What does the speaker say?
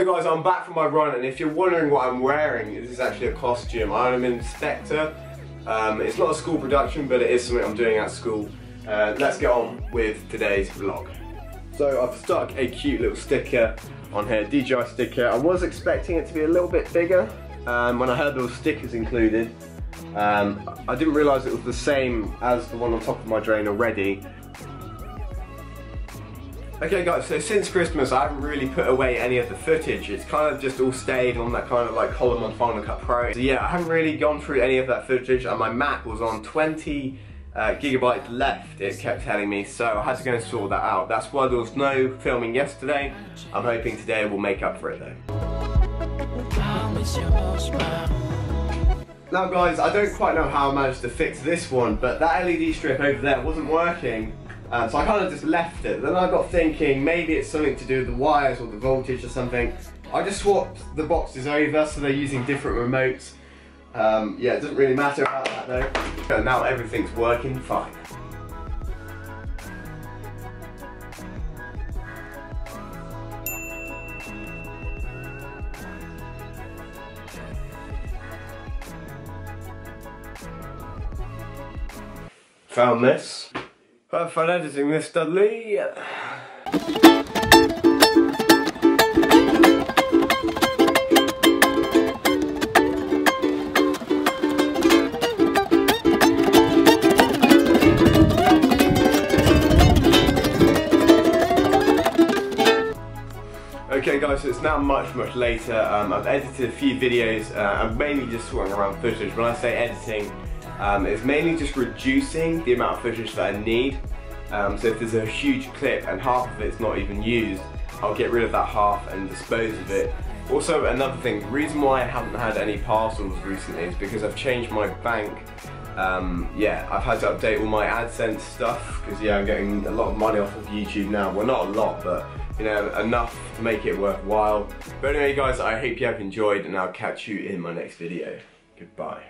So guys, I'm back from my run and if you're wondering what I'm wearing, this is actually a costume. I'm an inspector. Um, it's not a school production, but it is something I'm doing at school. Uh, let's get on with today's vlog. So I've stuck a cute little sticker on here, DJI sticker. I was expecting it to be a little bit bigger um, when I heard there were stickers included. Um, I didn't realise it was the same as the one on top of my drone already. Okay guys, so since Christmas I haven't really put away any of the footage. It's kind of just all stayed on that kind of like column on Final Cut Pro. So yeah, I haven't really gone through any of that footage and my Mac was on 20 uh, gigabytes left, it kept telling me, so I had to go and sort that out. That's why there was no filming yesterday. I'm hoping today will make up for it though. Now guys, I don't quite know how I managed to fix this one, but that LED strip over there wasn't working. Um, so I kind of just left it. Then I got thinking maybe it's something to do with the wires or the voltage or something. I just swapped the boxes over so they're using different remotes. Um, yeah, it doesn't really matter about that though. And now everything's working fine. Found this. Have fun editing this, Dudley. Okay guys, so it's now much much later. Um, I've edited a few videos. Uh, I'm mainly just sorting around footage. When I say editing, um, it's mainly just reducing the amount of footage that I need. Um, so if there's a huge clip and half of it's not even used, I'll get rid of that half and dispose of it. Also another thing, the reason why I haven't had any parcels recently is because I've changed my bank. Um, yeah, I've had to update all my AdSense stuff because yeah, I'm getting a lot of money off of YouTube now. Well, not a lot, but you know, enough to make it worthwhile. But anyway guys, I hope you have enjoyed and I'll catch you in my next video. Goodbye.